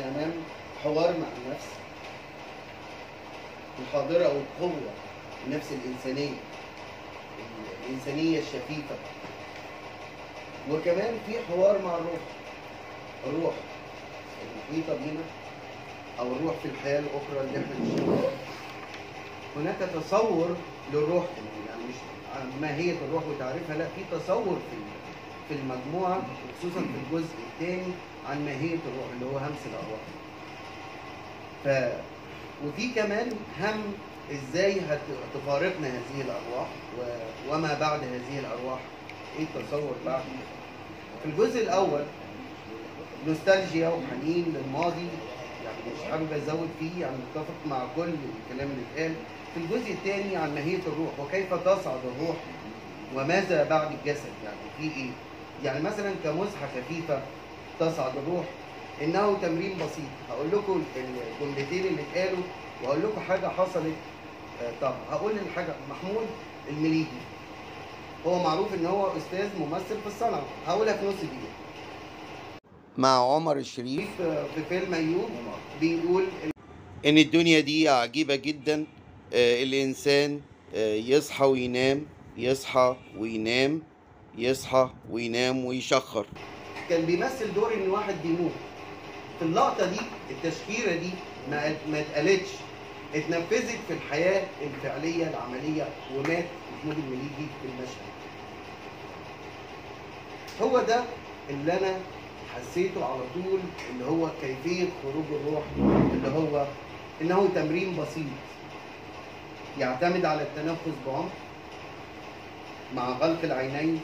إحنا أمام حوار مع النفس الحاضرة والقوة النفس الإنسانية الإنسانية الشفيفة. وكمان في حوار مع الروح الروح. المحيطه بينا أو الروح في الحياة الأخرى اللي إحنا بنشوفها هناك تصور للروح يعني مش ماهيه الروح وتعريفها لا في تصور في في المجموعة خصوصا في الجزء الثاني عن ماهية الروح اللي هو همس الأرواح. ف وفي كمان هم إزاي هتفارقنا هذه الأرواح و... وما بعد هذه الأرواح إيه التصور بعد في الجزء الأول نوستالجيا وحنين للماضي يعني مش حابب أزود فيه يعني متفق مع كل الكلام اللي اتقال في الجزء الثاني عن ماهية الروح وكيف تصعد الروح وماذا بعد الجسد يعني في إيه؟ يعني مثلا كمزحة خفيفة تصعد الروح إنه تمرين بسيط. هقول لكم الجملتين اللي اتقالوا وهقول لكم حاجة حصلت آه، طب هقول الحاجة محمود المليجي. هو معروف إن هو أستاذ ممثل في الصنعة. هقولها في نص دقيقة. مع عمر الشريف آه، في فيلم أيوب بيقول إن الدنيا دي عجيبة جدا آه، الإنسان يصحى وينام يصحى وينام يصحى وينام ويشخر. كان بيمثل دور إن واحد بيموت. في اللقطة دي التشخيره دي ما ما اتقالتش. اتنفذت في الحياة الفعلية العملية ومات محمود المليجي في المشهد. هو ده اللي أنا حسيته على طول اللي هو كيفية خروج الروح اللي هو انه تمرين بسيط. يعتمد على التنفس بعمق مع غلق العينين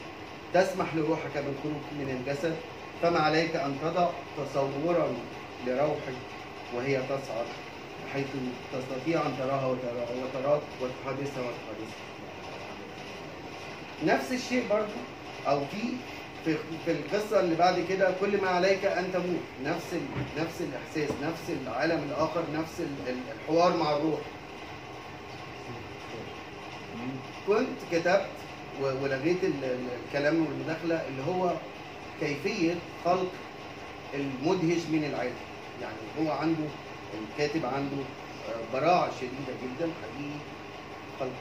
تسمح لروحك بالخروج من الجسد فما عليك أن تضع تصورا لروحك وهي تصعد حيث تستطيع أن تراها وترا- وتراك وتحادثها وتحادثها. نفس الشيء برضه أو في في في القصة اللي بعد كده كل ما عليك أن تموت نفس نفس الإحساس نفس العالم الآخر نفس ال- ال- الحوار مع الروح كنت كتبت ولغيت ال- ال- الكلام والمداخلة اللي هو كيفية خلق المدهش من العالم يعني هو عنده الكاتب عنده آه، براعة شديدة جدا حقيقي خلق.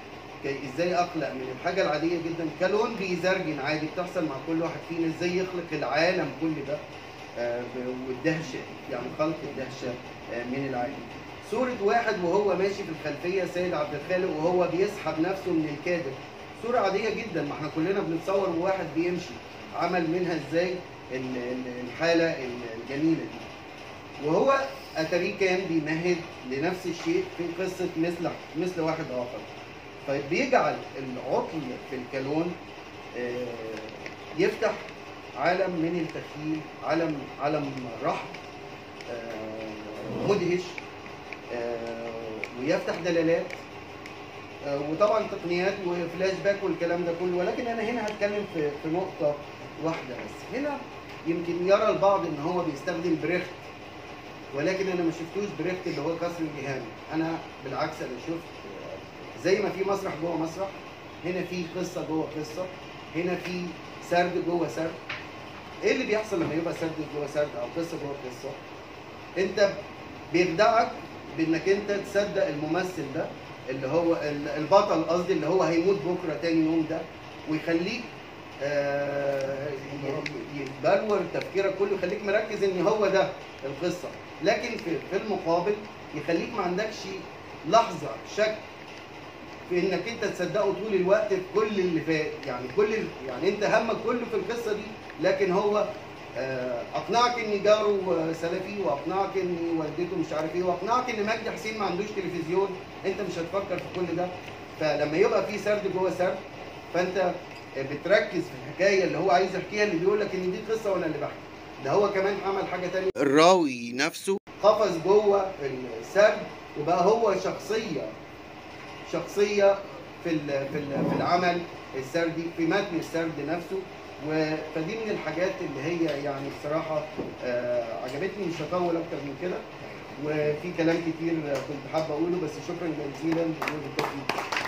إزاي أخلق من الحاجة العادية جدا؟ كلون بيزرجن عادي بتحصل مع كل واحد فينا. إزاي يخلق العالم كل ده؟ آه، والدهشة يعني خلق الدهشة آه، من العالم. صورة واحد وهو ماشي في الخلفية سيد عبد الخالق وهو بيسحب نفسه من الكادر صورة عادية جدا ما إحنا كلنا بنتصور وواحد بيمشي عمل منها إزاي ال- ال- الحالة ال- الجميلة دي. وهو أتاريه كان بيمهد لنفس الشيء في قصة مثل مثل واحد آخر. فبيجعل العطل في الكالون آه، يفتح عالم من التخيل عالم عالم رحب آه، مدهش آه، ويفتح دلالات وطبعا تقنيات وفلاش باك والكلام ده كله ولكن أنا هنا هتكلم في في نقطة واحدة بس. هنا يمكن يرى البعض إن هو بيستخدم بريخت ولكن أنا ما شفتوش بريخت اللي هو كسر الجهام أنا بالعكس أنا شفت آه، زي ما في مسرح جوه مسرح هنا في قصة جوه قصة هنا في سرد جوه سرد. إيه اللي بيحصل لما يبقى سرد جوه سرد أو قصة جوه قصة؟ أنت بيخدعك بإنك أنت تصدق الممثل ده اللي هو ال- البطل قصدي اللي هو هيموت بكرة تاني يوم ده ويخليك آه، يبلور تفكيرك كله يخليك مركز إن هو ده القصة. لكن في المقابل يخليك ما عندكش لحظة شك في إنك أنت تصدقه طول الوقت في كل اللي فات. يعني كل يعني أنت همك كله في القصة دي لكن هو أقنعك ان جاره سلفي وأقنعك ان والدته مش عارف إيه وأقنعك إن مجدي حسين ما عندوش تلفزيون. أنت مش هتفكر في كل ده. فلما يبقى في سرد جوه سرد فأنت بتركز في الحكاية اللي هو عايز يحكيها اللي بيقول لك إن دي قصة وأنا اللي بحكي. ده هو كمان عمل حاجة تانية. الراوي نفسه قفز جوه السرد وبقى هو شخصية شخصية في في ال- في العمل السردي في متن السرد نفسه. فدي من الحاجات اللي هي يعني الصراحه آه، عجبتني مش هطول أكتر من كده. وفي كلام كتير كنت حابه أقوله بس شكرا جزيلا لوجود التوفيق